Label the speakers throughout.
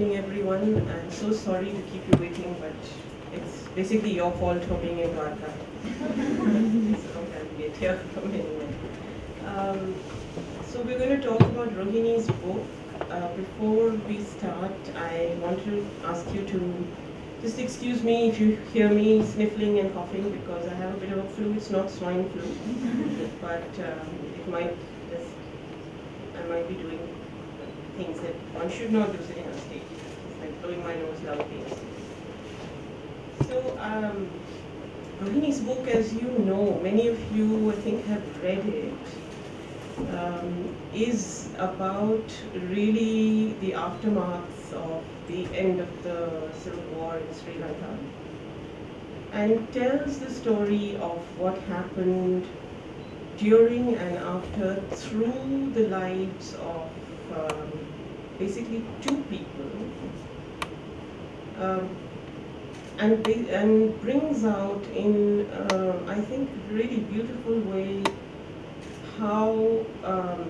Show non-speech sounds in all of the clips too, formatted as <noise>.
Speaker 1: evening, everyone. I'm so sorry to keep you waiting, but it's basically your fault for being in Dwarka. it's a long get here from anywhere. Um, so we're going to talk about Rohini's book. Uh, before we start, I want to ask you to just excuse me if you hear me sniffling and coughing because I have a bit of a flu. It's not swine flu, <laughs> but um, it might just, I might be doing things that one should not do sitting on stage. It's like blowing my nose. So, um, Rohini's book, as you know, many of you I think have read it, um, is about really the aftermath of the end of the civil war in Sri Lanka and tells the story of what happened during and after through the lives of um, basically two people and, and brings out in uh, I think a really beautiful way how um,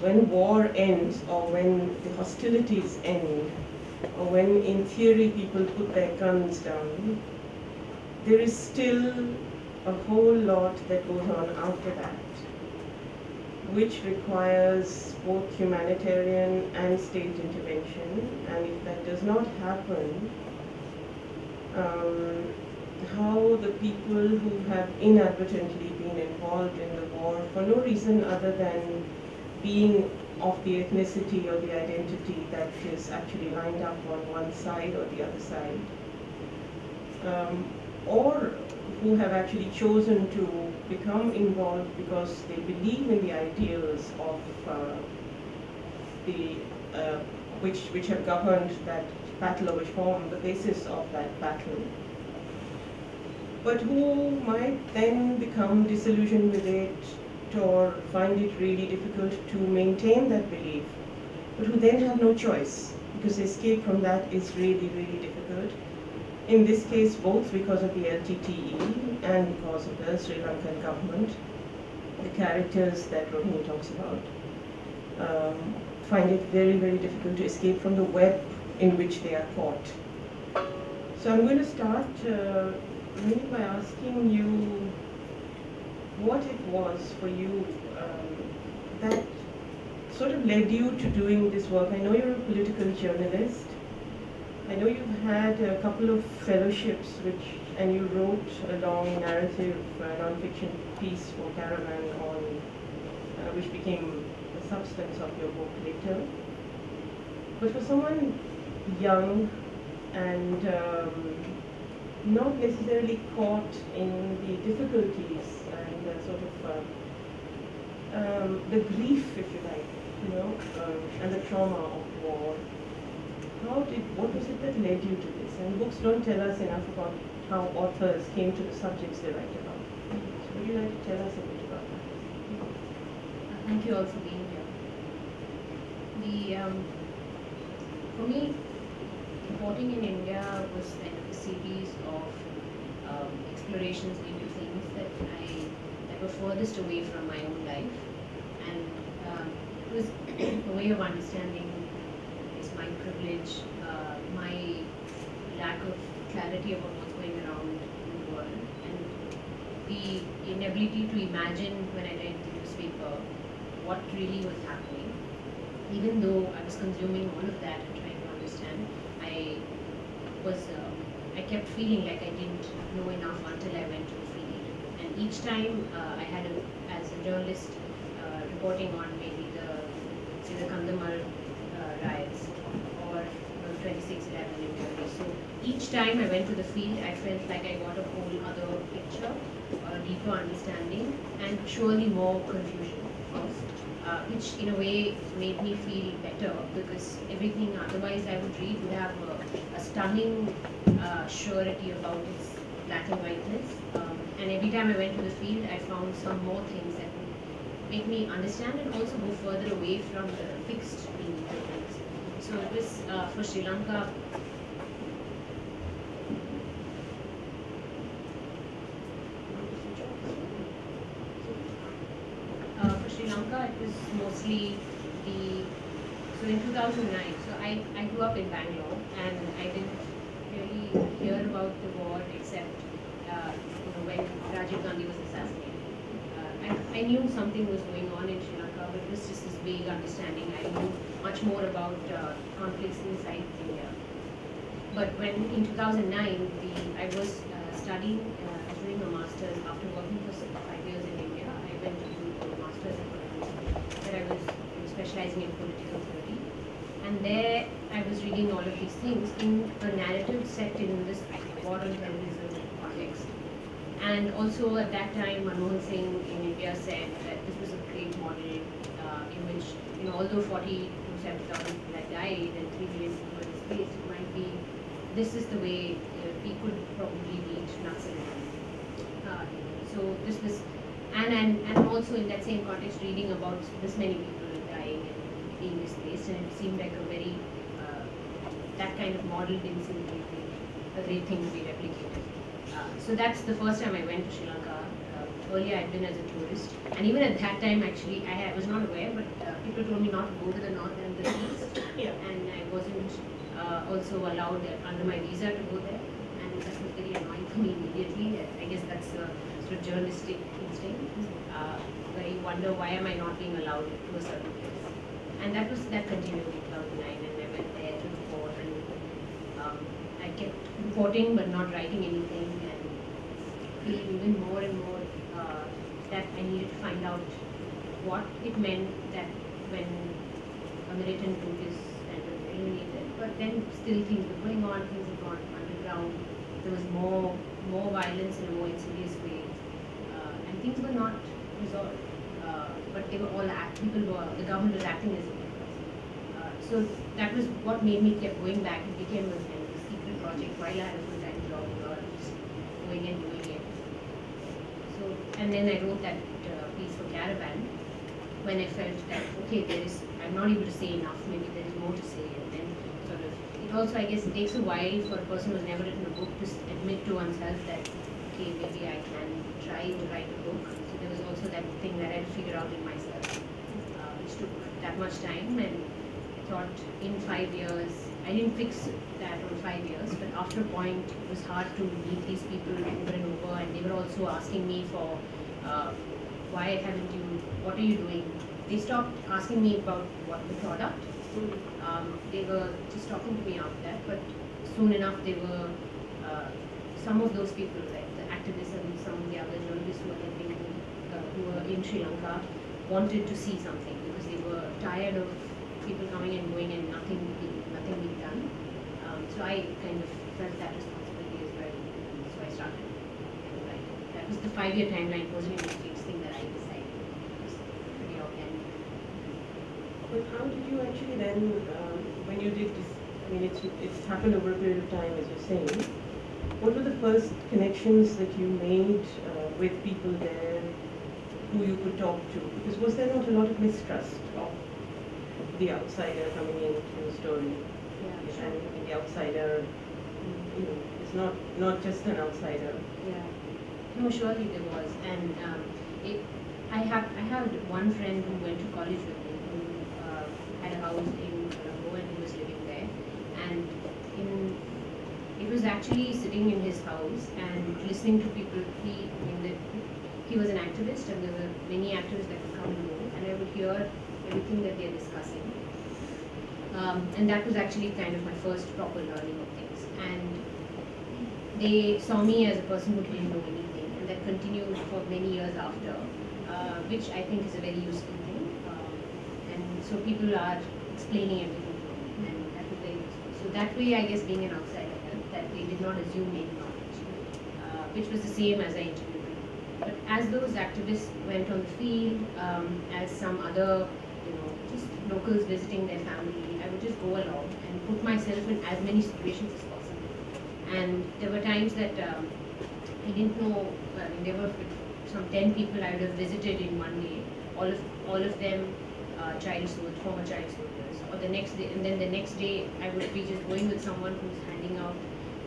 Speaker 1: when war ends or when the hostilities end or when in theory people put their guns down, there is still a whole lot that goes on after that, which requires both humanitarian and state intervention. And if that does not happen, um, how the people who have inadvertently been involved in the war for no reason other than being of the ethnicity or the identity that is actually lined up on one side or the other side, um, or who have actually chosen to become involved because they believe in the ideals of uh, the uh, which which have governed that battle or which form the basis of that battle but who might then become disillusioned with it or find it really difficult to maintain that belief, but who then have no choice because escape from that is really, really difficult. In this case, both because of the LTTE and because of the Sri Lankan government, the characters that Rohini talks about um, find it very, very difficult to escape from the web in which they are caught. So I'm going to start uh, really by asking you what it was for you um, that sort of led you to doing this work. I know you're a political journalist. I know you've had a couple of fellowships, which and you wrote a long narrative uh, non-fiction piece for Caravan on, uh, which became the substance of your book later. But for someone young and um, not necessarily caught in the difficulties and the sort of uh, um, the grief, if you like, you know, um, and the trauma of war. How did, what was it that led you to this? And books don't tell us enough about how authors came to the subjects they write about. So would you like to tell us a bit about that?
Speaker 2: Thank you all for being here. The, um, for me, reporting in India was a series of um, explorations into things that I were furthest away from my own life. And um, it was <clears throat> a way of understanding my privilege, uh, my lack of clarity about what's going around in the world, and the inability to imagine when I read the newspaper what really was happening. Even though I was consuming all of that and trying to understand, I was um, I kept feeling like I didn't know enough until I went to the field. And each time uh, I had, a, as a journalist, uh, reporting on maybe the, say the Kandhamal uh, riots or 2611 in So each time I went to the field, I felt like I got a whole other picture, a deeper understanding, and surely more confusion, of course. Uh, which in a way made me feel better because everything otherwise I would read would have a, a stunning uh, surety about its black and whiteness. Um, and every time I went to the field, I found some more things that would make me understand and also go further away from the fixed. So this uh, for Sri Lanka. Uh, for Sri Lanka, it was mostly the so in 2009, so I, I grew up in Bangalore and I didn't really hear about the war except uh, you know, when Rajiv Gandhi was assassinated. Uh, I, I knew something was going on in Sri Lanka, was just this vague understanding. I knew much more about uh, conflicts inside India. But when in 2009, the, I was uh, studying, uh, doing a master's after working for five years in India. I went to do a master's in where I was specializing in political theory. And there I was reading all of these things in a narrative set in this war on terrorism context. And also at that time, Manmohan Singh in India said that this was a great model uh, in which, you know, although 40 to 70,000 people died and 3 million people were displaced, it might be this is the way uh, we could probably beat Naxalism. Uh, so this was, and, and, and also in that same context, reading about this many people dying and being displaced, and it seemed like a very, uh, that kind of model didn't seem to be a great thing to be replicated. Uh, so that's the first time I went to Sri Lanka. Earlier I'd been as a tourist, and even at that time actually I was not aware, but uh, people told me not to go to the north and the east, <coughs>
Speaker 1: Yeah.
Speaker 2: and I wasn't uh, also allowed under my visa to go there, and that was very annoying for me immediately. I guess that's a sort of journalistic instinct, uh, where you wonder why am I not being allowed to a certain place, and that was that continued in 2009, and I went there to report, and um, I kept reporting but not writing anything, and feeling even more and more I needed to find out what it meant that when a militant group is kind of eliminated, but then still things were going on, things had gone underground. There was more more violence in a more insidious way, uh, and things were not resolved. Uh, but they were all act. People were the government was acting as. Uh, so that was what made me kept going back. It became a kind of secret project while I had a full time job, going and doing and then I wrote that uh, piece for Caravan when I felt that okay, there is I'm not able to say enough. Maybe there is more to say, and then sort of it also I guess it takes a while for a person who's never written a book to admit to oneself that okay, maybe I can try to write a book. So there was also that thing that I had to figure out in myself, uh, which took that much time, and I thought in five years I didn't fix that on five years, but after a point it was hard to meet these people over and over, and they were also asking me for. Uh, why haven't you, what are you doing? They stopped asking me about what the product. Um, they were just talking to me after that, but soon enough they were, uh, some of those people, like the activists and some of the other journalists who were helping uh, who were in Sri Lanka, wanted to see something because they were tired of people coming and going and nothing being, nothing being done. Um, so I kind of felt that responsibility as well. So I started. That was the five-year timeline. Wasn't a fixed thing that I decided. It was pretty organic.
Speaker 1: But how did you actually then, um, when you did this, I mean, it's, it's happened over a period of time, as you're saying. What were the first connections that you made uh, with people there who you could talk to? Because was there not a lot of mistrust of the outsider coming into the story?
Speaker 2: Yeah,
Speaker 1: And the outsider, you know, is not, not just an outsider.
Speaker 2: Yeah. No, surely there was, and um, it. I have I had one friend who went to college with me who uh, had a house in Colombo and he was living there, and in it was actually sitting in his house and listening to people. He I mean, the, he was an activist, and there were many activists that would come and go, and I would hear everything that they're discussing. Um, and that was actually kind of my first proper learning of things. And they saw me as a person who didn't know anything, and that continued for many years after, uh, which I think is a very useful thing. Um, and so people are explaining everything to me, and that was very useful. So that way, I guess, being an outsider that they did not assume any knowledge, uh, which was the same as I interviewed. But as those activists went on the field, um, as some other, you know, just locals visiting their just go along and put myself in as many situations as possible. And there were times that um, I didn't know. I mean, there were some ten people I would have visited in one day. All of all of them uh, child soldiers, former child soldiers. Or the next day, and then the next day I would be just going with someone who's handing out,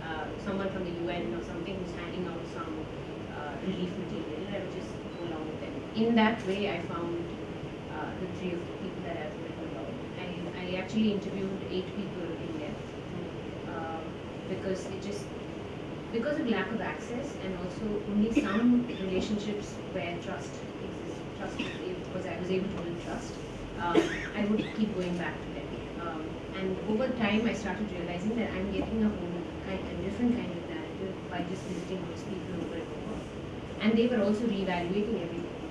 Speaker 2: uh, someone from the UN or something who's handing out some uh, relief material. I would just go along with them. In that way, I found uh, the three of the people that I've written about. I, I actually interviewed eight people in there um, because it just because of lack of access and also only some relationships where trust exists, trust because I was able to build trust, um, I would keep going back to them. Um, and over time, I started realizing that I'm getting a whole kind, a different kind of narrative by just visiting those people over and over. And they were also reevaluating everything.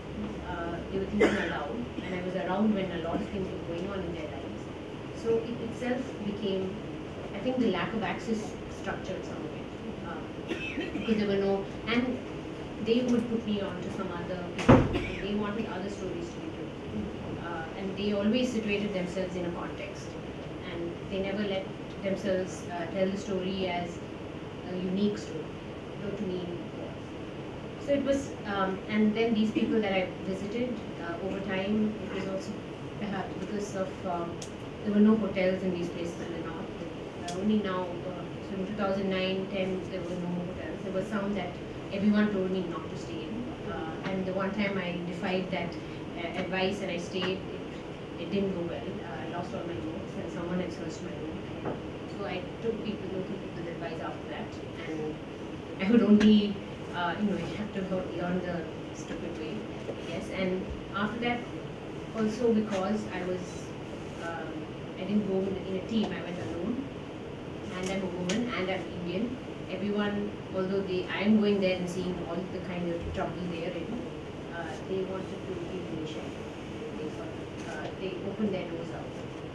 Speaker 2: Uh, they were thinking aloud, and I was around when a lot of things were going on in their lives. So it itself became, I think, the lack of access structured some it because there were no, and they would put me on to some other people. They wanted other stories to be told. Uh, and they always situated themselves in a context. And they never let themselves uh, tell the story as a unique story, to me. So it was, um, and then these people that I visited uh, over time, it was also uh, because of, um, there were no hotels in these places in the north. Uh, only now, uh, so in 2009, 10, there were no hotels. there were some that everyone told me not to stay in. Uh, and the one time I defied that uh, advice and I stayed, it, it didn't go well. Uh, I lost all my notes and someone had searched my room. So I took people, took people's advice after that. And I would only, uh, you know, I have to learn the stupid way, yes. And after that, also because I was, um, I didn't go in a team, I went alone. And I'm a woman and I'm Indian everyone, although they, I am going there and seeing all the kind of trouble they are in, uh, they wanted to give me a share. They, uh, they opened their doors up.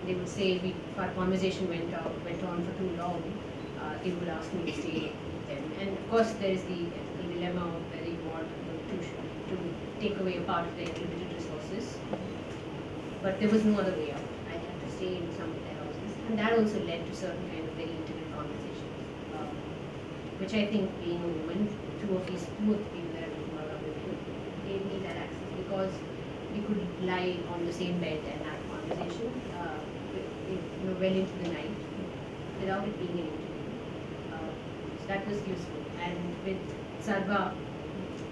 Speaker 2: They would say, we, our conversation went, out, went on for too long, uh, they would ask me to stay with them. And of course, there is the dilemma of whether you want to, to take away a part of their limited resources. But there was no other way out. I stay in some of their houses. And that also led to certain kind of very intimate conversations which I think being a woman, two of these two of the people that talking about gave me that access because we could lie on the same bed and have conversation, uh, well into the night without it being an interview. Uh, so that was useful. And with Sarva,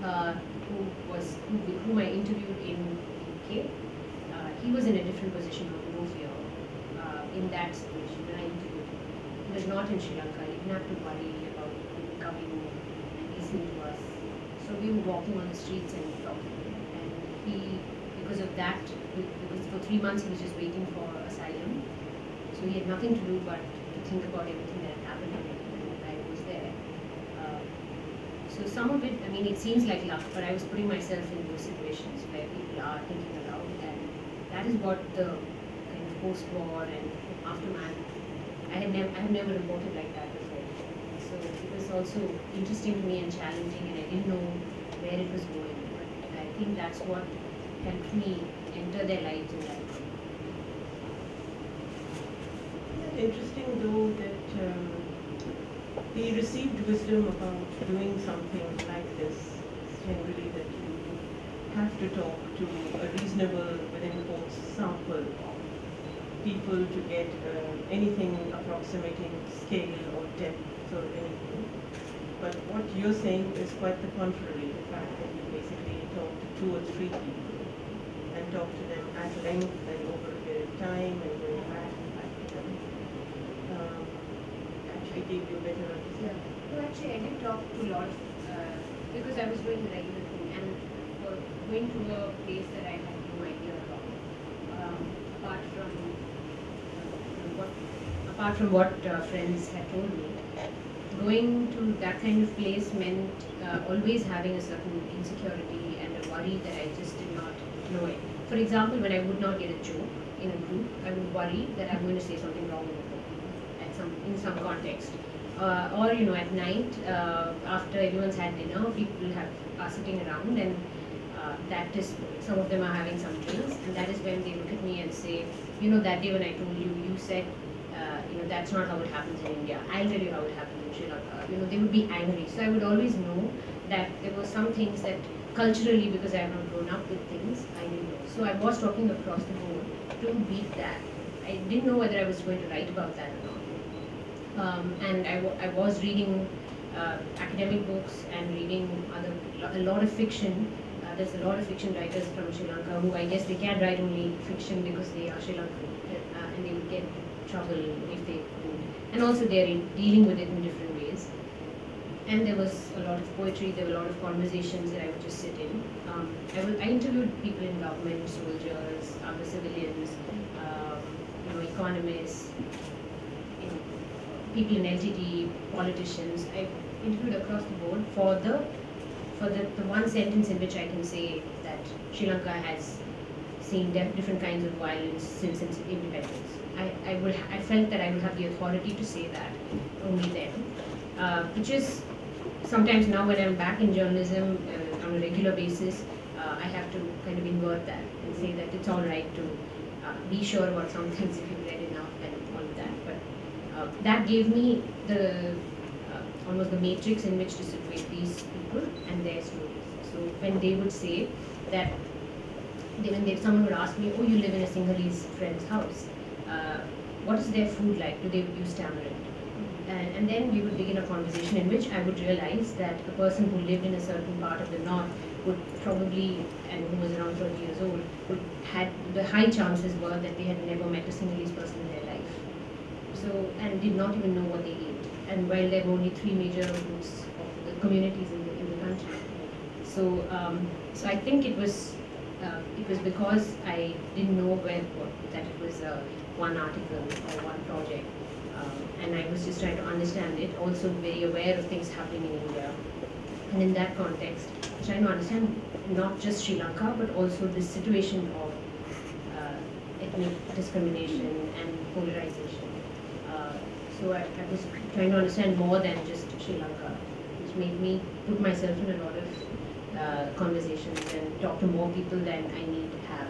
Speaker 2: uh, who was who, whom I interviewed in UK, uh, he was in a different position of fear uh, in that situation when I. He was not in Sri Lanka. He didn't have to worry about coming and listening to us. So we were walking on the streets and talking. And he, because of that, because for three months he was just waiting for asylum. So he had nothing to do but to think about everything that happened and I was there. Uh, so some of it, I mean, it seems like luck, but I was putting myself in those situations where people are thinking aloud, and that is what the post-war and aftermath. I had never, I have never reported like that before. So it was also interesting to me and challenging, and I didn't know where it was going. But I think that's what helped me enter their lives in that way.
Speaker 1: Interesting though that um, he received wisdom about doing something like this. Generally, that you have to talk to a reasonable, within quotes, sample of people to get uh, anything approximating scale or depth or anything. But what you're saying is quite the contrary. The fact that you basically talk to two or three people and talk to them at length and over a period of time and going back and back to them um, actually gave you a better understanding.
Speaker 2: Yeah. Well, actually, I did talk to a lot of, uh, because I was doing the regular thing and uh, going to a place that I had no idea about. Um, apart from uh, what, apart from what uh, friends had told me, going to that kind of place meant uh, always having a certain insecurity and a worry that I just did not know it. For example, when I would not get a joke in a group, I would worry that I'm going to say something wrong at some in some context. Uh, or you know, at night uh, after everyone's had dinner, people have are sitting around and uh, that is some of them are having some drinks, and that is when they look at me and say, you know, that day when I told you, you said, know, that's not how it happens in India. I'll tell you how it happens in Sri Lanka. You know, they would be angry. So I would always know that there were some things that culturally, because I have not grown up with things, I didn't know. So I was talking across the board to beat that. I didn't know whether I was going to write about that or not. Um, and I, I was reading uh, academic books and reading other a lot of fiction uh, there's a lot of fiction writers from Sri Lanka who I guess they can't write only fiction because they are Sri Lankan uh, and they would get trouble if they couldn't. And also they're in- dealing with it in different ways. And there was a lot of poetry, there were a lot of conversations that I would just sit in. Um, I, would, I interviewed people in government, soldiers, other civilians, um, you know, economists, you know, people in LTTE, politicians. I interviewed across the board for the for the, the one sentence in which I can say that Sri Lanka has seen different kinds of violence since its independence. I, I would I felt that I would have the authority to say that only then, uh, which is sometimes now when I'm back in journalism uh, on a regular basis, uh, I have to kind of invert that and say that it's all right to uh, be sure about some things if you've read enough and all of that. But uh, that gave me the uh, almost the matrix in which to situate these people and their stories. So when they would say that, they, they, someone would ask me, "Oh, you live in a Sinhalese friend's house. Uh, what is their food like? Do they use tamarind?" And, and then we would begin a conversation in which I would realize that a person who lived in a certain part of the north would probably, and who was around 30 years old, would had the high chances were that they had never met a Sinhalese person in their life. So and did not even know what they ate. And while there were only three major groups of the communities in the, in the country, so um, so I think it was uh, it was because I didn't know where that it was uh, one article or one project, um, and I was just trying to understand it. Also very aware of things happening in India, and in that context, trying to understand not just Sri Lanka but also the situation of uh, ethnic discrimination and polarization. Uh, so I, I was trying to understand more than just Sri Lanka, which made me put myself in a lot of uh, conversations and talk to more people than I need to have,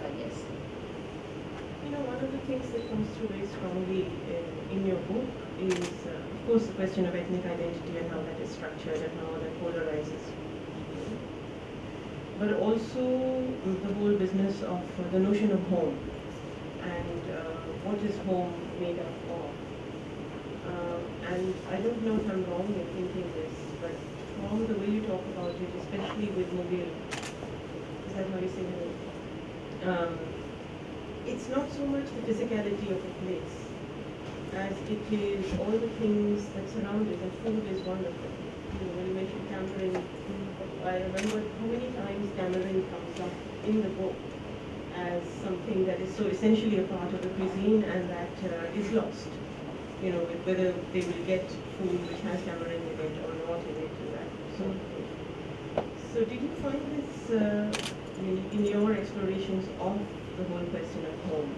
Speaker 1: know, one of the things that comes through very strongly in, in your book is, uh, of course, the question of ethnic identity and how that is structured and how that polarizes people. But also the whole business of uh, the notion of home and uh, what is home made up of. Uh, and I don't know if I'm wrong in thinking this, but from the way you talk about it, especially with Mobile, is that how you say it? Um, it's not so much the physicality of the place as it is all the things that surround it, and food is one of them. You know, when you mentioned tamarind, I remember how many times tamarind comes up in the book as something that is so essentially a part of the cuisine and that uh, is lost. You know, whether they will get food which has tamarind in it or not in it, and that thing. So did you find this uh, in your explorations of the whole question of home?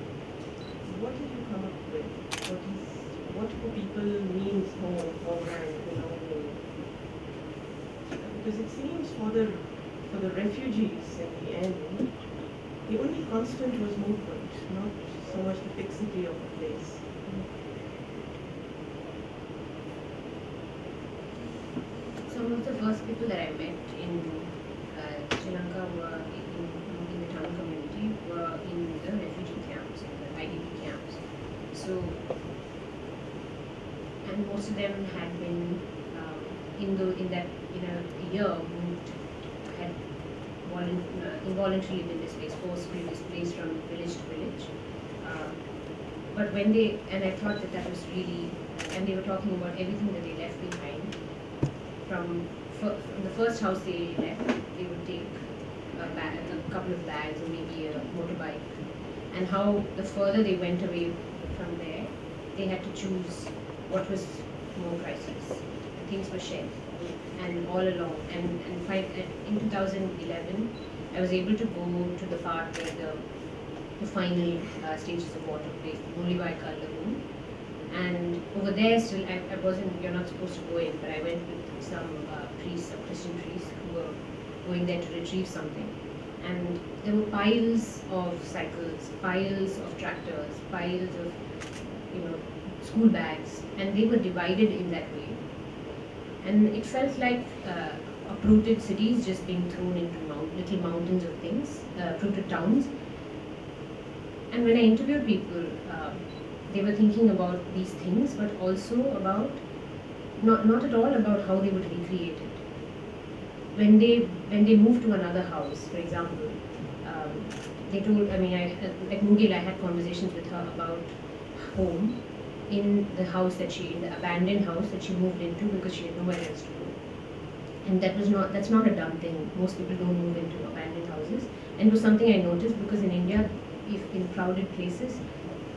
Speaker 1: What did you come up with? What is what for people means home, homeland, belonging? Because it seems for the for the refugees in the end, the only constant was movement, not so much the fixity of a place.
Speaker 2: Some of the first people that I met in uh, Sri Lanka were in, in the town community were in the refugee camps, in the IDP camps. So, and most of them had been um, in the in that year moved had uh, involuntarily been displaced, forcibly displaced from village to village. Uh, but when they and I thought that that was really and they were talking about everything that they left behind from, from the first house they left, they would take a, bag, a couple of bags or maybe a motorbike, and how the further they went away from there, they had to choose what was more priceless. Things were shared, and all along. And and in 2011, I was able to go to the part where the the final uh, stages of water place, Mullivaikkal Lagoon. And over there, still, I, I wasn't, you're not supposed to go in, but I went with some uh, priests, some Christian priests, going there to retrieve something. And there were piles of cycles, piles of tractors, piles of, you know, school bags, and they were divided in that way. And it felt like uh, uprooted cities just being thrown into mount- little mountains of things, uh, uprooted towns. And when I interviewed people, uh, they were thinking about these things, but also about not not at all about how they would recreate it. When they when they move to another house, for example, um, they told. I mean, I like Mugil, I had conversations with her about home in the house that she in the abandoned house that she moved into because she had nowhere else to go. And that was not that's not a dumb thing. Most people don't move into abandoned houses. And it was something I noticed because in India, if in crowded places,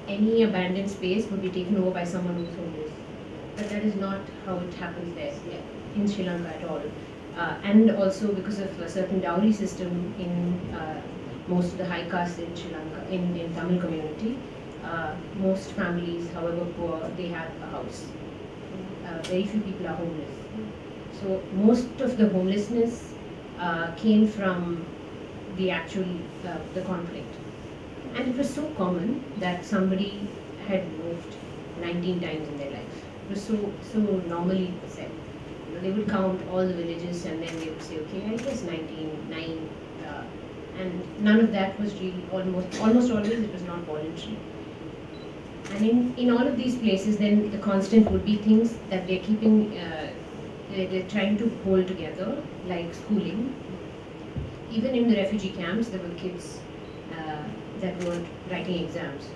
Speaker 2: any abandoned space would be taken over by someone who's homeless. But that is not how it happens there in Sri Lanka at all. Uh, and also because of a certain dowry system in uh, most of the high castes in Sri Lanka, in, in Tamil community, uh, most families, however poor, they have a house. Very few people are homeless. So most of the homelessness came from the actual the conflict, and it was so common that somebody had moved 19 times in their life. It was so so normally said. They would count all the villages and then they would say, okay, I guess 19, 9, uh, and none of that was really almost almost always it was not voluntary. And in, in all of these places, then the constant would be things that they're keeping, uh, they're, trying to hold together, like schooling. Even in the refugee camps, there were kids uh, that were writing exams.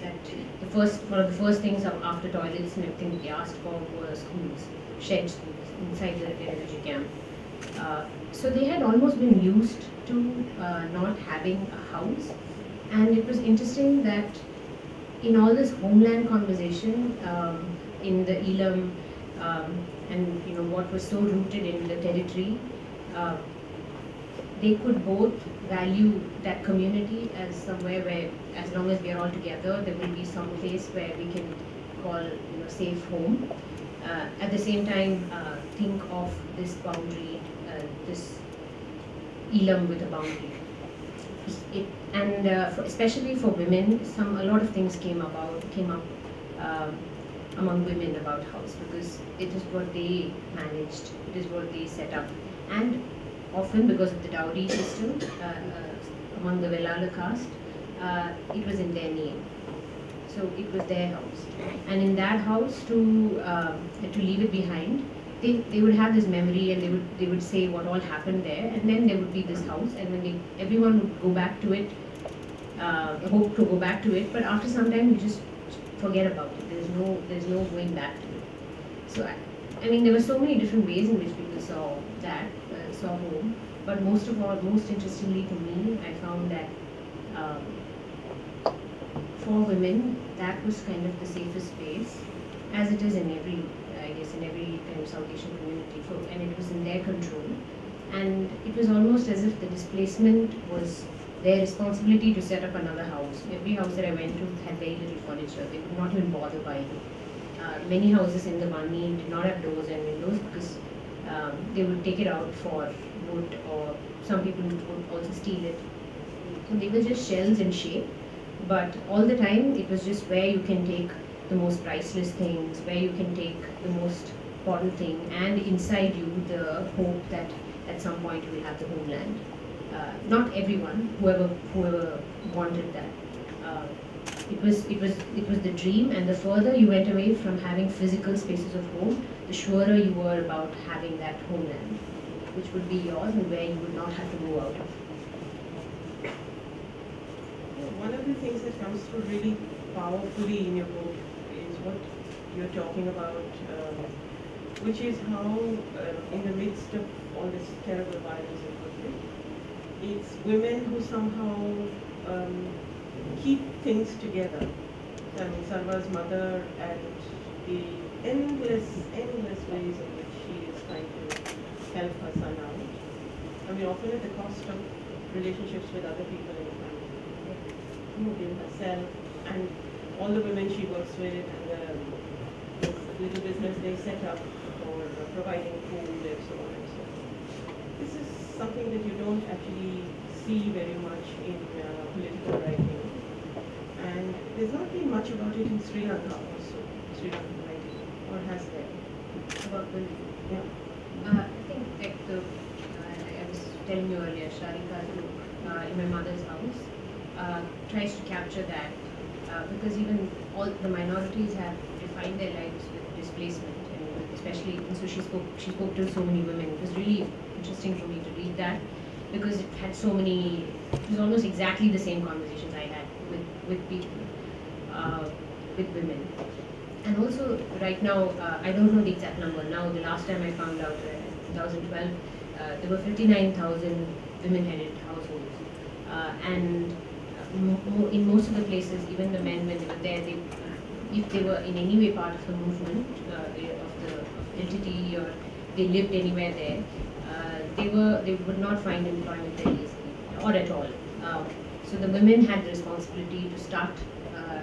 Speaker 2: That the first, one of the first things after toilets and everything they asked for were schools, shed schools inside the refugee camp. Uh, so they had almost been used to uh, not having a house, and it was interesting that in all this homeland conversation um, in the Eelam um, and you know what was so rooted in the territory, uh, they could both value that community as somewhere where, as long as we are all together, there will be some place where we can call you know safe home. Uh, at the same time, uh, think of this boundary, uh, this Eelam with a boundary. It, and uh, for, especially for women, some a lot of things came about came up um, among women about house because it is what they managed, it is what they set up, and often because of the dowry system uh, uh, among the Velala caste, it was in their name. So it was their house, and in that house to um, to leave it behind, they, they would have this memory and they would they would say what all happened there. And then there would be this house and when they everyone would go back to it uh, hope to go back to it. But after some time you just forget about it. There's no there's no going back to it. So I, I mean there were so many different ways in which people saw that uh, saw home. But most of all most interestingly to me I found that um, for women that was kind of the safest space as it is in every I guess, in every kind of South Asian community, for, and it was in their control. And it was almost as if the displacement was their responsibility to set up another house. Every house that I went to had very little furniture. They could not even bother buying. Uh, many houses in the Vanni did not have doors and windows because um, they would take it out for wood or some people would also steal it. So they were just shells in shape, but all the time it was just where you can take the most priceless things, where you can take the most important thing, and inside you the hope that at some point you will have the homeland. Uh, not everyone, whoever whoever wanted that. Uh, it was it was it was the dream, and the further you went away from having physical spaces of home, the surer you were about having that homeland, which would be yours and where you would not have to go out of.
Speaker 1: One of the things that comes through really powerfully in your book is what you're talking about, um, which is how uh, in the midst of all this terrible violence and conflict, it's women who somehow um, keep things together. I mean, Sarva's mother and the endless, endless ways in which she is trying to help her son out. I mean, often at the cost of relationships with other people herself and all the women she works with and the little business they set up for providing food and so on and so forth. This is something that you don't actually see very much in uh, political writing. And there's not been much about it in Sri Lanka also, Sri Lankan writing, or has there?
Speaker 2: About the,
Speaker 1: yeah.
Speaker 2: Uh, I think the, uh, I was telling you earlier, Sharika's book, uh, In My Mother's House, uh, tries to capture that uh, because even all the minorities have defined their lives with displacement, and especially and so she spoke she spoke to so many women. It was really interesting for me to read that because it had so many. It was almost exactly the same conversations I had with with people, uh, with women, and also right now uh, I don't know the exact number. Now the last time I found out, uh, 2012, uh, there were 59,000 women-headed households, and in most of the places, even the men when they were there, they if they were in any way part of the movement uh, of the LTTE or they lived anywhere there, uh, they were they would not find employment very easily or at all. Um, so the women had the responsibility to start uh,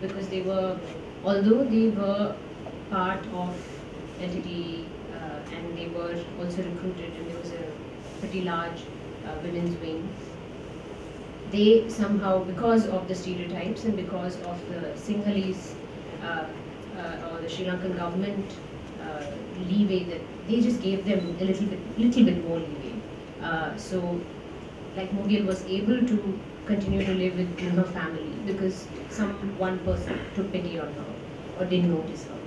Speaker 2: because they were, although they were part of LTTE uh, and they were also recruited and there was a pretty large uh, women's wing they somehow, because of the stereotypes and because of the Sinhalese uh, uh, or the Sri Lankan government uh, leeway, that they just gave them a little bit, little bit more leeway. Uh, so, like Mugil was able to continue to live with her family because some one person took pity on her or didn't notice her.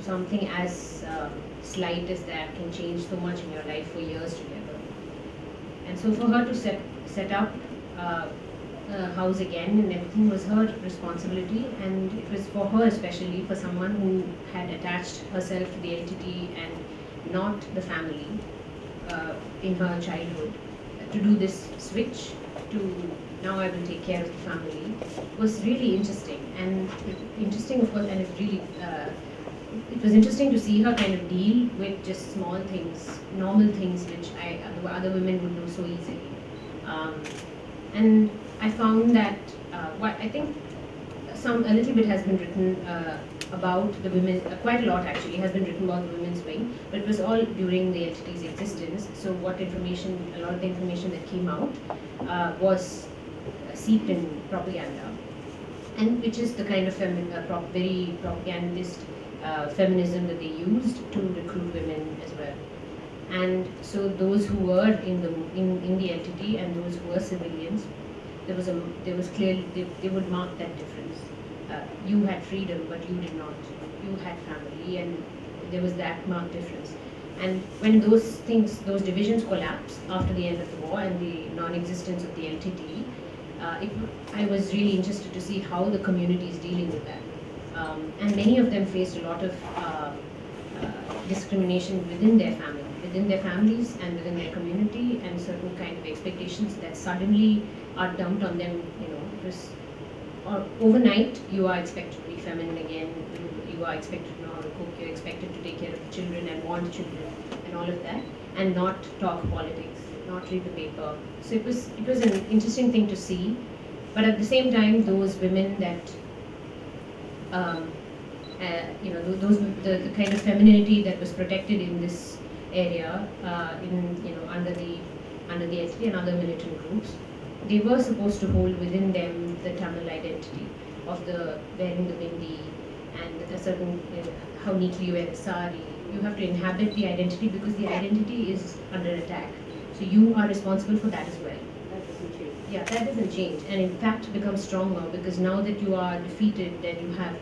Speaker 2: Something as uh, slight as that can change so much in your life for years together. And so for her to set set up house again and everything was her responsibility and it was for her especially for someone who had attached herself to the LTTE and not the family uh, in her childhood to do this switch to now I will take care of the family was really interesting and interesting of course and it really uh, it was interesting to see her kind of deal with just small things, normal things which I other women would do so easily. Um, and I found that uh, what I think some a little bit has been written uh, about the women, uh, quite a lot actually has been written about the women's wing, but it was all during the LTTE's existence. So what information, a lot of the information that came out uh, was seeped in propaganda, and which is the kind of femi- uh, prop- very propagandist uh, feminism that they used to recruit women as well. And so those who were in the in, in the LTTE and those who were civilians there was a there was clearly they, they would mark that difference. Uh, you had freedom, but you did not. You had family, and there was that marked difference. And when those things, those divisions collapsed after the end of the war and the non-existence of the LTTE, uh, it, I was really interested to see how the community is dealing with that. Um, and many of them faced a lot of uh, uh, discrimination within their family, within their families and within their community, and certain kind of expectations that suddenly are dumped on them, you know, just or overnight you are expected to be feminine again, you, you are expected to know how to cook, you're expected to take care of children and want children and all of that, and not talk politics, not read the paper. So it was it was an interesting thing to see, but at the same time, those women that um, uh, you know those the, the kind of femininity that was protected in this area uh, in you know under the under the ST and other militant groups they were supposed to hold within them the Tamil identity of the wearing the bindi and a certain uh, how neatly you wear the sari. You have to inhabit the identity because the identity is under attack. So you are responsible for that as well.
Speaker 1: That doesn't change.
Speaker 2: Yeah, that doesn't change, and in fact becomes stronger because now that you are defeated, that you have,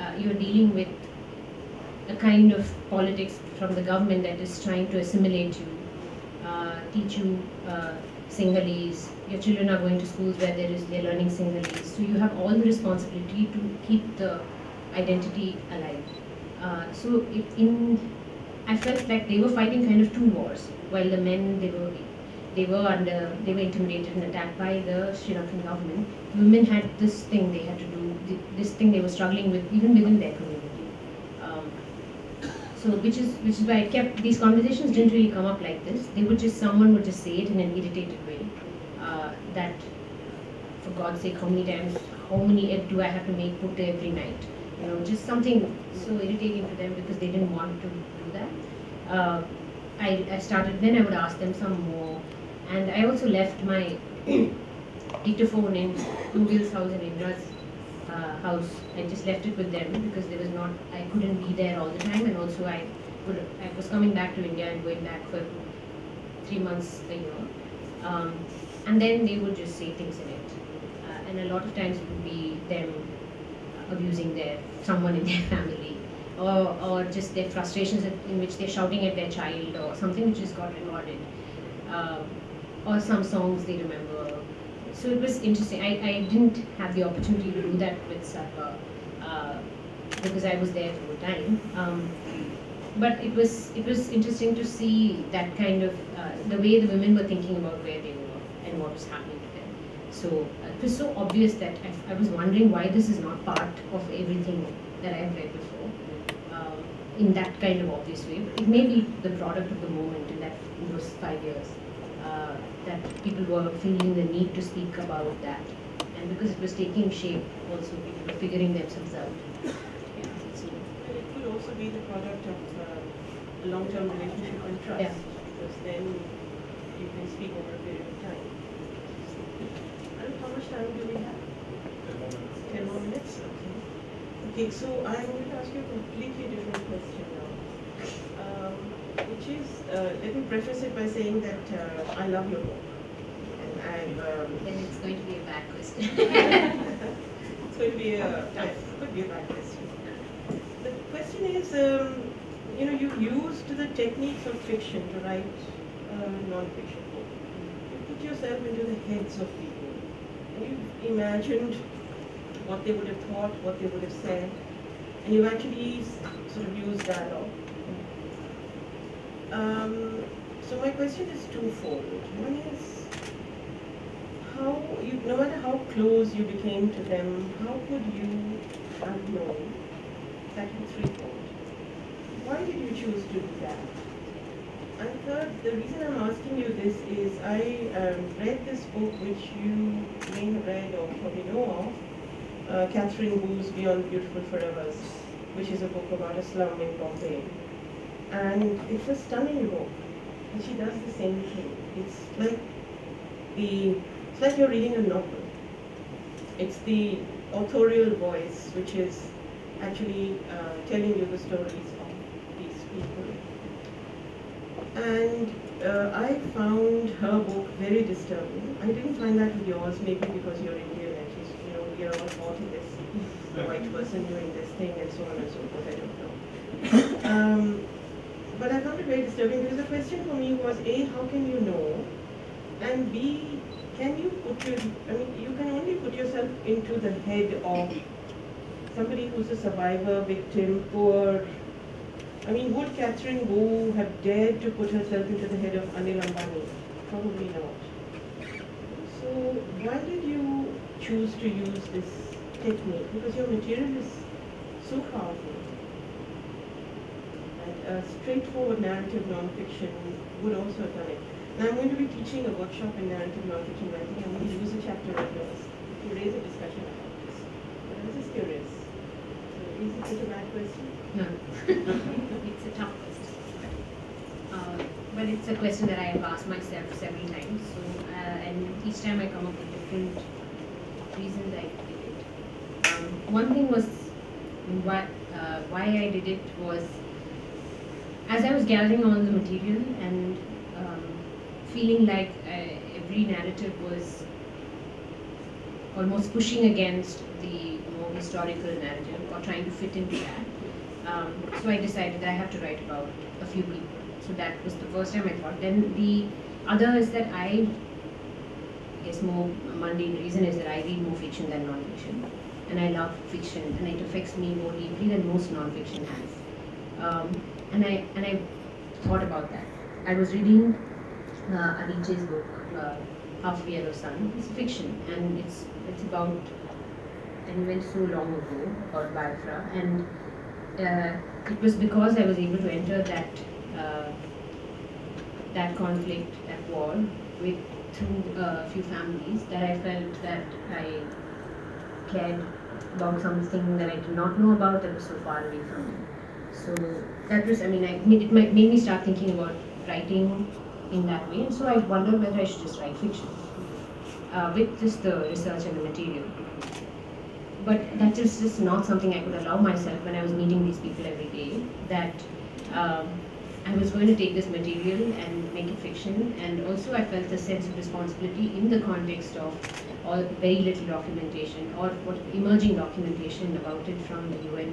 Speaker 2: uh, you're dealing with a kind of politics from the government that is trying to assimilate you, uh, teach you uh, Sinhalese. Your children are going to schools where there is they're learning Sinhalese. So you have all the responsibility to keep the identity alive. Uh, so it, in, I felt like they were fighting kind of two wars. While the men they were they were under they were intimidated and attacked by the Sri Lankan government. Women had this thing they had to do, this thing they were struggling with even within their community. So which is which is why I kept these conversations didn't really come up like this. They would just someone would just say it in an irritated way. Uh, that for God's sake, how many times, how many egg do I have to make put every night? You know, just something so irritating to them because they didn't want to do that. Uh, I, I started then I would ask them some more, and I also left my <clears throat> dictaphone in Mugil's house in Indra's uh, house. I just left it with them because there was not I couldn't be there all the time, and also I would I was coming back to India and going back for three months a year, um, and then they would just say things in it, uh, and a lot of times it would be them abusing their someone in their <laughs> family, or, or just their frustrations in which they're shouting at their child or something which has got recorded. Uh, or some songs they remember so it was interesting. I, I didn't have the opportunity to do that with Sarva uh, because I was there full time. Um, but it was it was interesting to see that kind of uh, the way the women were thinking about where they were and what was happening to them. So uh, it was so obvious that I, I was wondering why this is not part of everything that I've read before um, in that kind of obvious way. But it may be the product of the moment in that in those five years uh, that people were feeling the need to speak about that, and because it was taking shape, also people were figuring themselves out. Yeah, so,
Speaker 1: And it could also be the product of uh, a long-term relationship and trust,
Speaker 2: Yeah.
Speaker 1: because then you can speak over a period of time. And how much time do we have? Ten more minutes, okay. Okay, so I'm going to ask you a completely different question now. Um, which is, uh, let me preface it by saying that uh, I love your book. And I've, um,
Speaker 2: then it's going to be a bad question. <laughs>
Speaker 1: it's going to be a, yes, could be a bad question. The question is, um, you know, you used the techniques of fiction to write a non-fiction book. You put yourself into the heads of people. And you imagined what they would have thought, what they would have said, and you actually sort of used dialogue. Um, so my question is twofold. One is, how you, no matter how close you became to them, how could you have known that you threefold? Why did you choose to do that? And third, the reason I'm asking you this is I um, read this book which you may have read or probably know of, uh, Katherine Boo's Beyond Beautiful Forevers, which is a book about a slum in Bombay. And it's a stunning book. And she does the same thing. It's like the it's like you're reading a novel. It's the authorial voice which is actually uh, telling you the stories of these people. And uh, I found her book very disturbing. I didn't find that with yours, maybe because you're Indian and she's, you know, we are all in this white person doing this thing and so on and so forth. I don't know. <coughs> Um, but I found it very disturbing because the question for me was A, how can you know? And B, can you put your, I mean, you can only put yourself into the head of somebody who's a survivor, victim, poor. I mean, would Katherine Boo have dared to put herself into the head of Anil Ambani? Probably not. So why did you choose to use this technique? Because your material is so powerful. A straightforward narrative nonfiction would also have done it. And I'm going to be teaching a workshop in narrative nonfiction writing. I'm going to use a chapter of yours to raise a discussion about this. But I was just curious. So is it such a bad question?
Speaker 2: No. <laughs> it's a tough question. Uh, but it's a question that I have asked myself several times. So, uh, and each time I come up with different reasons I did it. Um, one thing was why, uh, why I did it was as I was gathering all the material and um, feeling like uh, every narrative was almost pushing against the more historical narrative or trying to fit into that. Um, so I decided I have to write about a few people. So that was the first time I thought. Then the other is that I, I guess more mundane reason is that I read more fiction than non-fiction, and I love fiction, and it affects me more deeply than most non-fiction has. Um, and I and I thought about that. I was reading uh, Adichie's book, uh, Half Yellow Sun. It's fiction, and it's it's about an event so long ago about Biafra, and uh, it was because I was able to enter that uh, that conflict, that war, with through uh, a few families that I felt that I cared about something that I did not know about that was so far away from me. So that was, I mean, I, it made me start thinking about writing in that way, and so I wondered whether I should just write fiction uh, with just the research and the material. But that is just not something I could allow myself when I was meeting these people every day. That um, I was going to take this material and make it fiction, and also I felt a sense of responsibility in the context of or very little documentation, or what emerging documentation about it from the UN,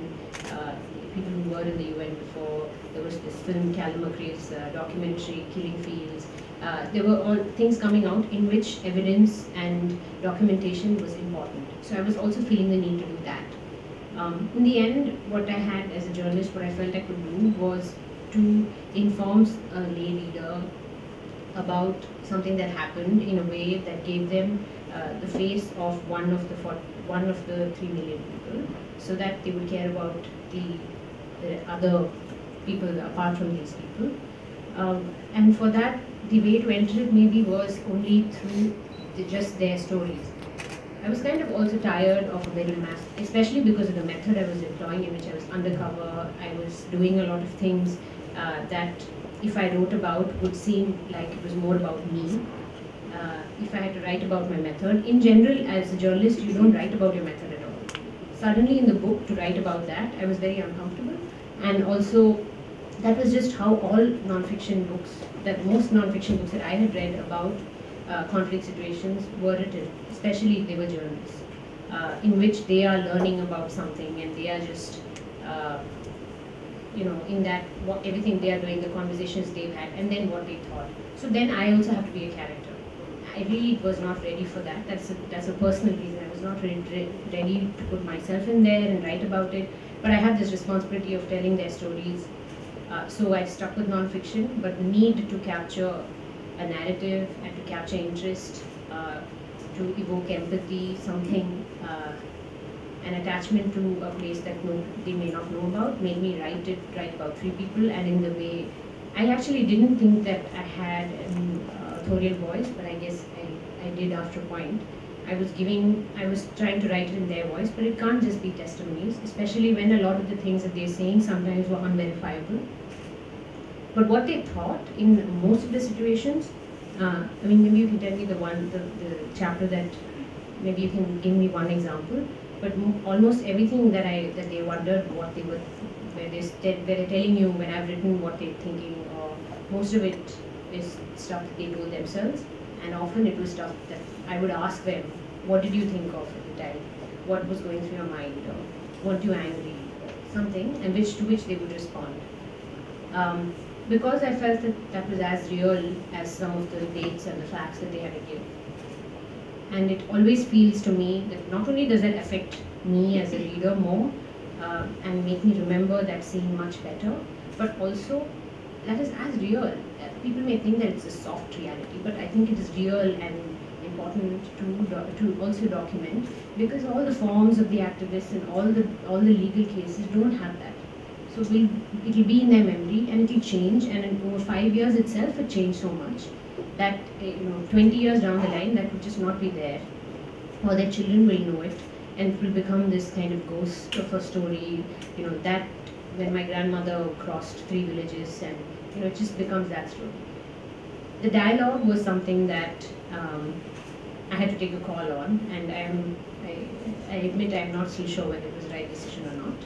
Speaker 2: uh, people who were in the UN before. There was this film, Callum Macrae's uh, documentary, Killing Fields. Uh, there were all things coming out in which evidence and documentation was important. So I was also feeling the need to do that. Um, in the end, what I had as a journalist, what I felt I could do was to inform a lay reader about something that happened in a way that gave them uh, the face of one of the one of the three million people, so that they would care about the, the other people apart from these people. Um, and for that, the way to enter it maybe was only through the, just their stories. I was kind of also tired of a very mass, especially because of the method I was employing in which I was undercover. I was doing a lot of things uh, that if I wrote about would seem like it was more about me. Uh, if I had to write about my method, in general, as a journalist, you don't write about your method at all. Suddenly, in the book, to write about that, I was very uncomfortable, and also that was just how all non-fiction books, that most non-fiction books that I had read about uh, conflict situations were written, especially if they were journalists, uh, in which they are learning about something and they are just uh, you know, in that what everything they are doing, the conversations they've had, and then what they thought. So then I also have to be a character. I really was not ready for that. That's a, that's a personal reason. I was not really ready to put myself in there and write about it. But I had this responsibility of telling their stories. Uh, so I stuck with nonfiction, but the need to capture a narrative and to capture interest, uh, to evoke empathy, something uh, an attachment to a place that no, they may not know about made me write it, write about three people, and in the way I actually didn't think that I had an authorial voice, but I guess I, I did after a point. I was giving, I was trying to write it in their voice, but it can't just be testimonies, especially when a lot of the things that they're saying sometimes were unverifiable. But what they thought in most of the situations, uh, I mean, maybe you can tell me the one, the, the chapter that, maybe you can give me one example but almost everything that I that they wondered what they were where they where telling you when I've written what they're thinking or most of it is stuff that they do themselves and often it was stuff that I would ask them what did you think of at the time? What was going through your mind? Or weren't you angry? Something and which to which they would respond. Um, because I felt that that was as real as some of the dates and the facts that they had to give. And it always feels to me that not only does it affect me as a reader more uh, and make me remember that scene much better, but also that is as real. People may think that it's a soft reality, but I think it is real and important to to also document because all the forms of the activists and all the all the legal cases don't have that. So we'll, it'll be in their memory and it'll change and in over five years itself it changed so much that eh, you know 20 years down the line that would just not be there or their children will know it and it will become this kind of ghost of a story you know that when my grandmother crossed three villages and you know it just becomes that story the dialogue was something that um, I had to take a call on and I'm I, I admit I'm not still sure whether it was the right decision or not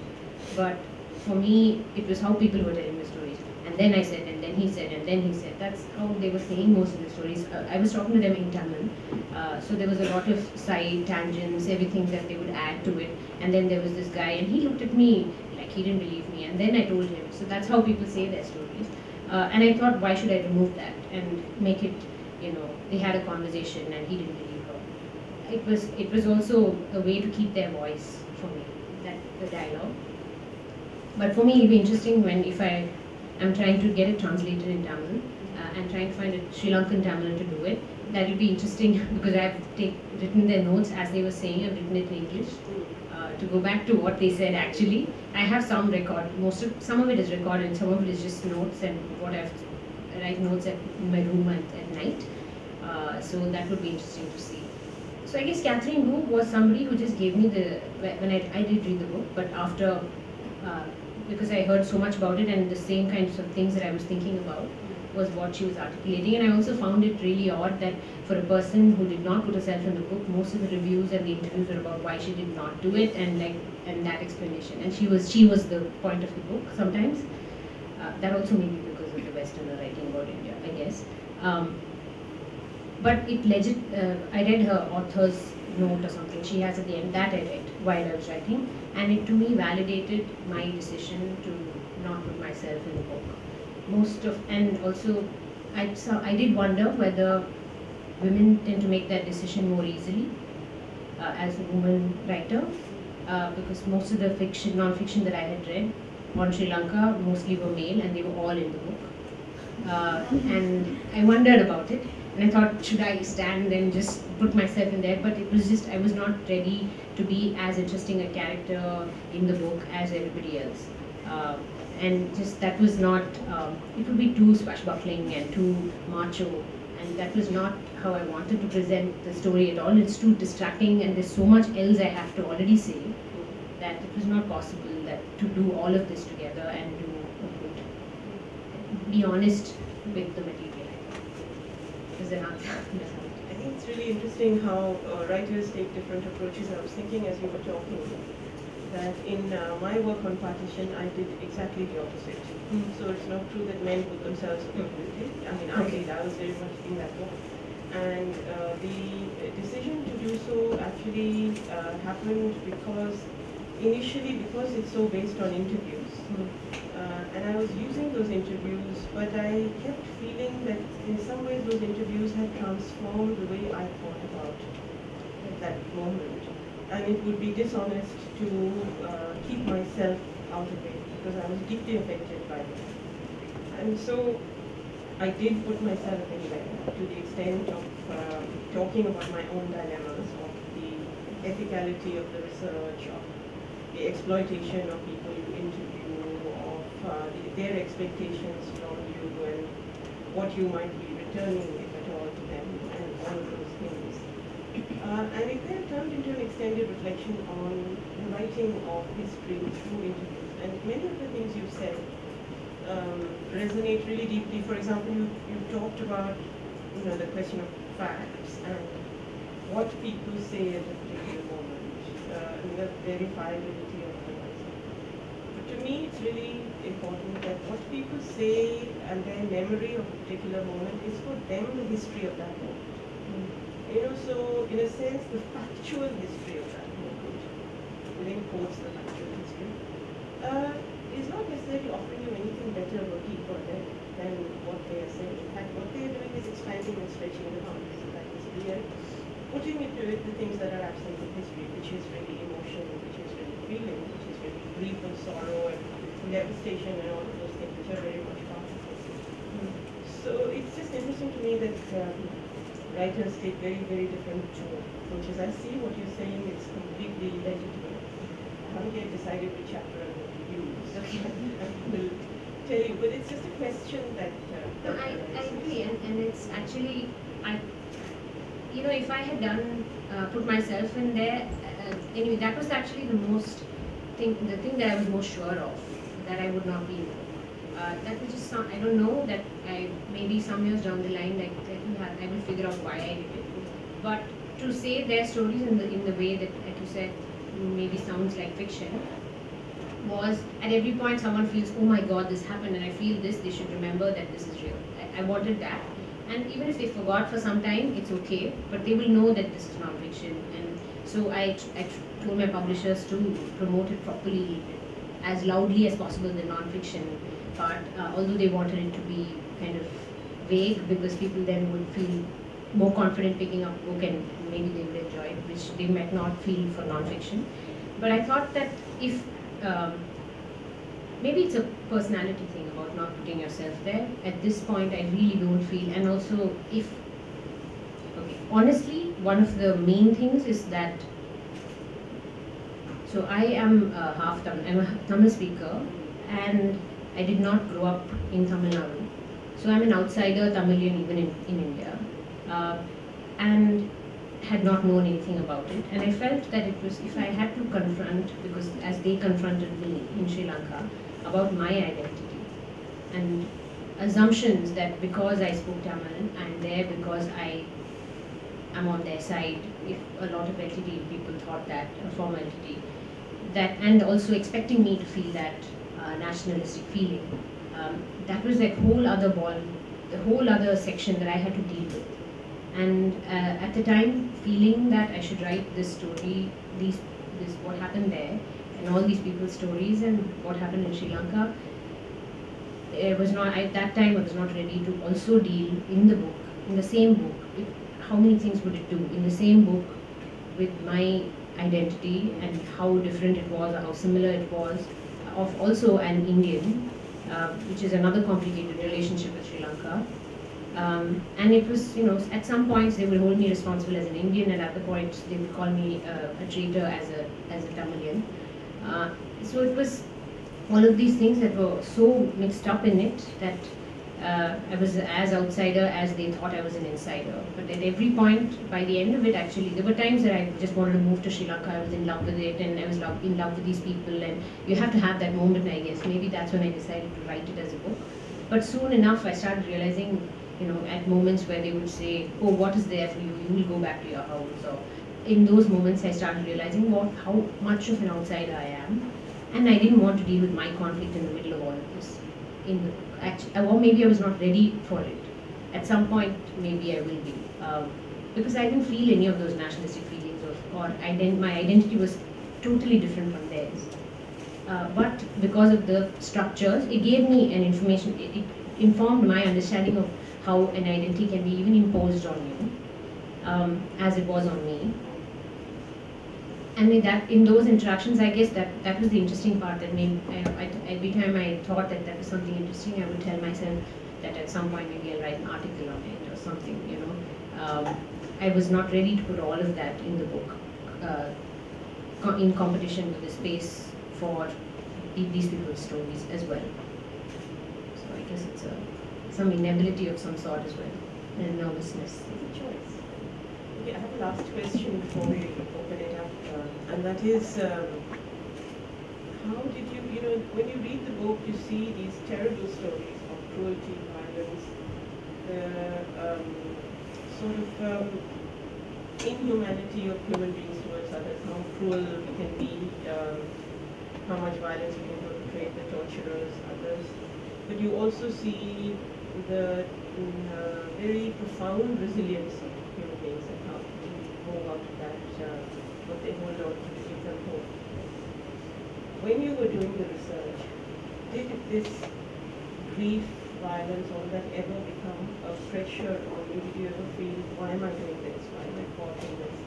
Speaker 2: but for me it was how people were telling the stories and then I said and then he said and then he said that's how they were saying most of the stories. Uh, I was talking to them in Tamil, uh, so there was a lot of side tangents, everything that they would add to it. And then there was this guy, and he looked at me like he didn't believe me. And then I told him. So that's how people say their stories. Uh, and I thought, why should I remove that and make it, you know, they had a conversation and he didn't believe. It was it was also a way to keep their voice for me, that the dialogue. But for me, it'll be interesting when if I I'm trying to get it translated in Tamil uh, and trying to find a Sri Lankan Tamil to do it. That will be interesting <laughs> because I've take, written their notes as they were saying, I've written it in English. Uh, to go back to what they said actually, I have some record, most of, some of it is recorded some of it is just notes and what I've, I write notes at, in my room at, at night. Uh, so that would be interesting to see. So I guess Katherine Boo was somebody who just gave me the, when I, I did read the book, but after uh, because I heard so much about it and the same kinds of things that I was thinking about was what she was articulating. And I also found it really odd that for a person who did not put herself in the book, most of the reviews and the interviews were about why she did not do it and like and that explanation. And she was she was the point of the book sometimes. Uh, that also may be because of the Westerner writing about India, I guess. Um, but it legit. Uh, I read her author's note or something she has at the end that I read while I was writing, and it to me validated my decision to not put myself in the book. Most of and also, I I did wonder whether women tend to make that decision more easily uh, as a woman writer, uh, because most of the fiction, non-fiction that I had read on Sri Lanka mostly were male, and they were all in the book. Uh, and I wondered about it, and I thought, should I stand and just put myself in there? But it was just I was not ready to be as interesting a character in the book as everybody else. Uh, and just that was not. Um, it would be too swashbuckling and too macho, and that was not how I wanted to present the story at all. It's too distracting, and there's so much else I have to already say that it was not possible that to do all of this together and do be honest with the material. Is there <laughs> not?
Speaker 1: I think it's really interesting how uh, writers take different approaches. I was thinking as you were talking that in uh, my work on partition, I did exactly the opposite.
Speaker 2: Mm.
Speaker 1: So it's not true that men put themselves in it. I mean, I did. I was very much in that role. And uh, the decision to do so actually uh, happened because initially because it's so based on interviews. Uh, and I was using those interviews, but I kept feeling that in some ways those interviews had transformed the way I thought about at that moment. And it would be dishonest to uh, keep myself out of it because I was deeply affected by it. And so I did put myself in there to the extent of um, talking about my own dilemmas, of the ethicality of the research, of the exploitation of people you interview, of uh, the, their expectations from you, and what you might be returning, if at all, to them, and all of those things. Uh, and it then turned into an extended reflection on the writing of history through interviews. And many of the things you've said um, resonate really deeply. For example, you, you talked about you know, the question of facts and what people say at a particular moment, uh, and the verifiability to me, it's really important that what people say and their memory of a particular moment is for them the history of that moment. You know, so in a sense, the factual history of that moment, within quotes, the factual history, uh, is not necessarily offering you anything better or deeper than, than what they are saying. In fact, what they are doing is expanding and stretching the boundaries of that history and putting into it the things that are absent in history, which is really emotion, which is really feeling, which is really grief and sorrow and devastation and all of those things which are very much part of history. So it's just interesting to me that um, writers take very, very different approaches. I see what you're saying it's completely legitimate. I haven't yet decided which chapter I'm going to use. <laughs> Will tell you, but it's just a question that. Uh,
Speaker 2: No, I, I agree, and, and it's actually, I, you know, if I had done, uh, put myself in there, uh, anyway, that was actually the most thing, the thing that I was most sure of, that I would not be. Uh, that was just some, I don't know, that I, maybe some years down the line, like, I will figure out why I did it. But to say their stories in the, in the way that, like you said, maybe sounds like fiction, was at every point someone feels, oh my god, this happened and I feel this, they should remember that this is real. I, I wanted that. And even if they forgot for some time, it's okay, but they will know that this is non-fiction. And so I, I told my publishers to promote it properly, as loudly as possible, the non-fiction part, uh, although they wanted it to be kind of vague because people then would feel more confident picking up a book and maybe they would enjoy it, which they might not feel for non-fiction. But I thought that if um, maybe it's a personality thing about not putting yourself there. At this point, I really don't feel, and also if okay, honestly, one of the main things is that. So I am a half Tamil. I'm a Tamil speaker, and I did not grow up in Tamil Nadu. So I'm an outsider Tamilian even in, in India, uh, and had not known anything about it. And I felt that it was if I had to confront, because as they confronted me in Sri Lanka about my identity and assumptions that because I spoke Tamil, I'm there because I am on their side. If a lot of LTTE people thought that, a former LTTE, that, and also expecting me to feel that uh, nationalistic feeling. Um, that was like whole other ball, the whole other section that I had to deal with. And uh, at the time, feeling that I should write this story, these, this what happened there, and all these people's stories and what happened in Sri Lanka. It was not at that time. I was not ready to also deal in the book, in the same book. How many things would it do in the same book with my identity and how different it was or how similar it was of also an Indian, uh, which is another complicated relationship with Sri Lanka. Um, and it was, you know, at some points they would hold me responsible as an Indian, and at the points they would call me uh, a traitor as a as a Tamilian. Uh, so it was all of these things that were so mixed up in it that uh, I was as outsider as they thought I was an insider. But at every point, by the end of it, actually, there were times that I just wanted to move to Sri Lanka. I was in love with it, and I was in love with these people. And you have to have that moment, I guess. Maybe that's when I decided to write it as a book. But soon enough, I started realizing, you know, at moments where they would say, "Oh, what is there for you? You will go back to your house." Or in those moments, I started realizing what how much of an outsider I am, and I didn't want to deal with my conflict in the middle of all of this. In the actually, or maybe I was not ready for it. At some point, maybe I will be, um, because I didn't feel any of those nationalistic feelings, or, or ident- my identity was totally different from theirs. Uh, but because of the structures, it gave me an information. It, it, informed my understanding of how an identity can be even imposed on you, um, as it was on me and in that in those interactions i guess that that was the interesting part that made I, I, every time i thought that that was something interesting i would tell myself that at some point maybe i'll write an article on it or something you know. Um, i was not ready to put all of that in the book uh, in competition with the space for these people's stories as well. So i guess it's a some inability of some sort as well and nervousness.
Speaker 1: It's a choice. Okay, I have a last question before we open it up, uh, and that is, um, how did you, you know, when you read the book, you see these terrible stories of cruelty, violence, the um, sort of um, inhumanity of human beings towards others, how cruel we can be, um, how much violence we can perpetrate, the torturers, others. But you also see the uh, very profound resilience of human beings and how to move out of that, uh, what they hold on to to them. When you were doing the research, did this grief, violence, all that ever become a pressure on you? Did you ever feel, why am I doing this? Why am I caught this?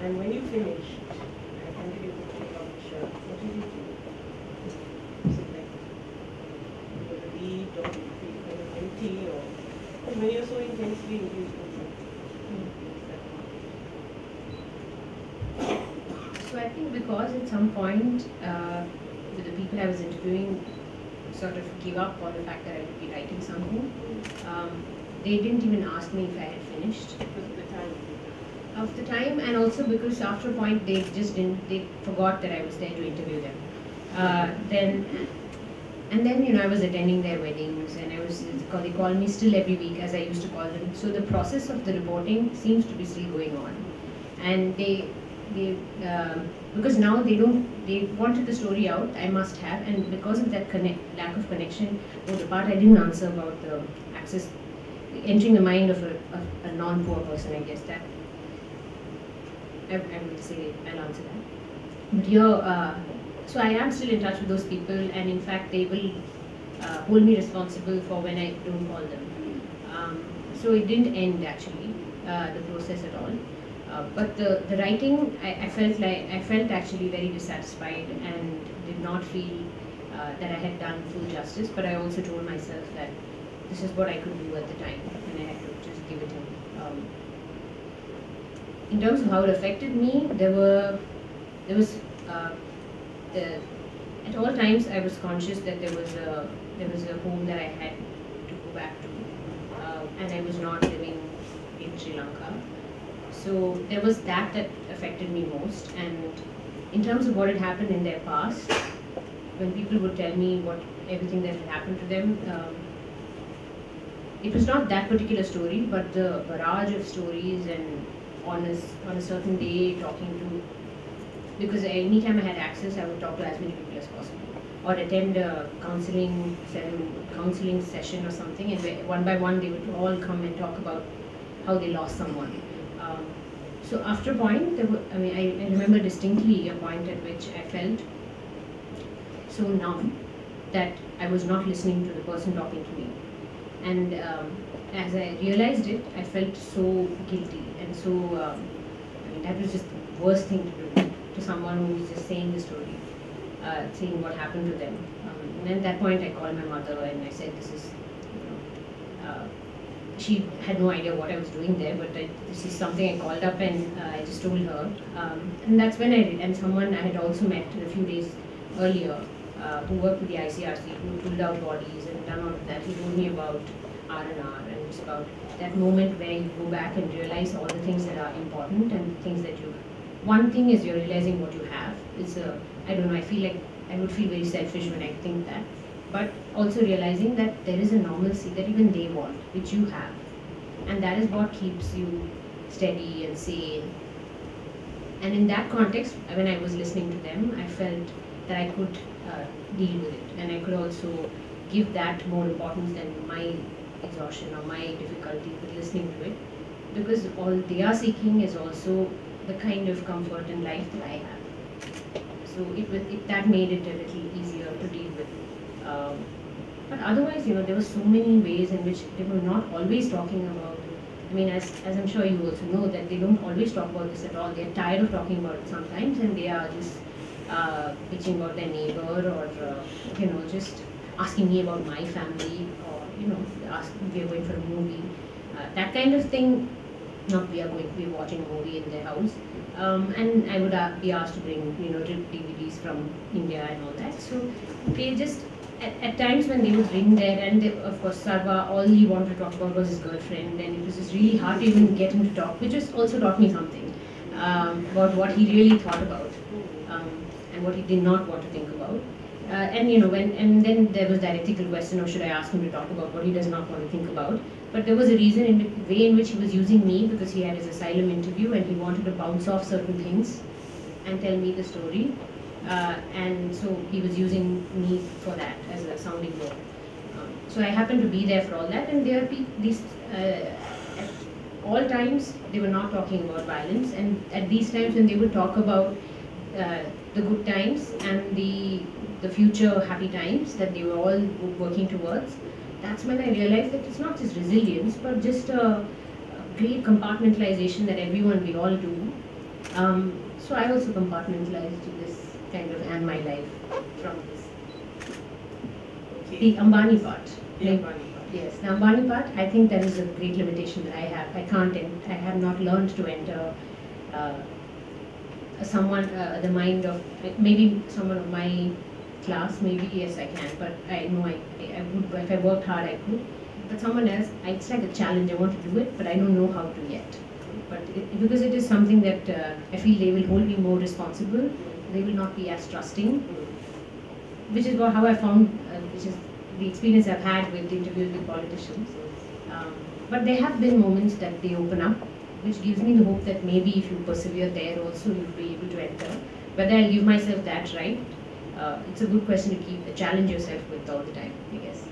Speaker 1: And when you finished, and book to the publisher, what did you do? Was it like, you were relieved or you feel kind of empty or, when you're so intensely engaged in something, it's that
Speaker 2: So I think because at some point, uh, with the people I was interviewing, sort of gave up on the fact that I would be writing something. Um, they didn't even ask me if I had finished
Speaker 1: because of the time.
Speaker 2: of the time, and also because after a point they just didn't, they forgot that I was there to interview them. Uh, then, and then you know I was attending their weddings, and I was they call me still every week as I used to call them. So the process of the reporting seems to be still going on, and they they um, because now they don't they wanted the story out i must have and because of that connect lack of connection or the part i didn't answer about the access entering the mind of a, of a non-poor person i guess that i, I would say i'll answer that. But here uh, so i am still in touch with those people and in fact they will uh, hold me responsible for when i don't call them. Um, so it didn't end actually uh, the process at all uh, but the, the writing, I, I felt like I felt actually very dissatisfied and did not feel uh, that I had done full justice. But I also told myself that this is what I could do at the time, and I had to just give it in. Um, in terms of how it affected me, there were there was uh, the at all times I was conscious that there was a there was a home that I had to go back to, uh, and I was not living in Sri Lanka. So there was that that affected me most. And in terms of what had happened in their past, when people would tell me what everything that had happened to them, um, it was not that particular story, but the barrage of stories and on a, on a certain day talking to, because anytime I had access, I would talk to as many people as possible. Or attend a counseling, counseling session or something, and one by one they would all come and talk about how they lost someone. Um, So after a point, there were, I mean, I, I remember distinctly a point at which I felt so numb that I was not listening to the person talking to me. And um, as I realized it, I felt so guilty and so, um, I mean, that was just the worst thing to do to someone who is just saying the story, uh, saying what happened to them. Um, and at that point, I called my mother and I said, this is, she had no idea what I was doing there, but I, this is something I called up and uh, I just told her. Um, and that's when I did. And someone I had also met a few days earlier uh, who worked with the ICRC, who pulled out bodies and done all of that, he told me about R&R and it's about that moment where you go back and realize all the things that are important and things that you. One thing is you're realizing what you have. It's a, I don't know, I feel like I would feel very selfish when I think that but also realizing that there is a normalcy that even they want, which you have. And that is what keeps you steady and sane. And in that context, when I was listening to them, I felt that I could uh, deal with it. And I could also give that more importance than my exhaustion or my difficulty with listening to it. Because all they are seeking is also the kind of comfort in life that I have. So it, it that made it a little easier. Um, but otherwise, you know, there were so many ways in which they were not always talking about. I mean, as, as I'm sure you also know, that they don't always talk about this at all. They're tired of talking about it sometimes, and they are just uh, bitching about their neighbor or uh, you know just asking me about my family or you know asking we are going for a movie. Uh, that kind of thing. Not we are going to be watching a movie in their house. Um, and I would uh, be asked to bring you know DVDs from India and all that. So they just at, at, times when they would ring there, and they, of course Sarva, all he wanted to talk about was his girlfriend, and it was just really hard to even get him to talk, which just also taught me something um, about what he really thought about um, and what he did not want to think about. Uh, and you know, when and then there was that ethical question of should I ask him to talk about what he does not want to think about. But there was a reason in the way in which he was using me because he had his asylum interview and he wanted to bounce off certain things and tell me the story. Uh, and so he was using me for that as a sounding board. Um, so I happened to be there for all that, and there these uh, at all times they were not talking about violence, and at these times when they would talk about uh, the good times and the the future happy times that they were all working towards, that's when I realized that it's not just resilience, but just a, a great compartmentalization that everyone we all do. Um, so I also compartmentalized this kind of and my life from this.
Speaker 1: Okay.
Speaker 2: The Ambani part.
Speaker 1: The
Speaker 2: like,
Speaker 1: Ambani part.
Speaker 2: Yes, the Ambani part, I think that is a great limitation that I have. I can't, I have not learned to enter uh, someone, uh, the mind of, maybe someone of my class, maybe yes I can, but I know I, I would, if I worked hard I could. But someone else, it's like a challenge, I want to do it, but I don't know how to yet. But it, because it is something that uh, I feel they will hold me more responsible, they will not be as trusting, which is how I found, uh, which is the experience I've had with interviews with politicians. Um, but there have been moments that they open up, which gives me the hope that maybe if you persevere there also, you'll be able to enter. Whether I'll give myself that right, uh, it's a good question to keep, challenge yourself with all the time, I guess.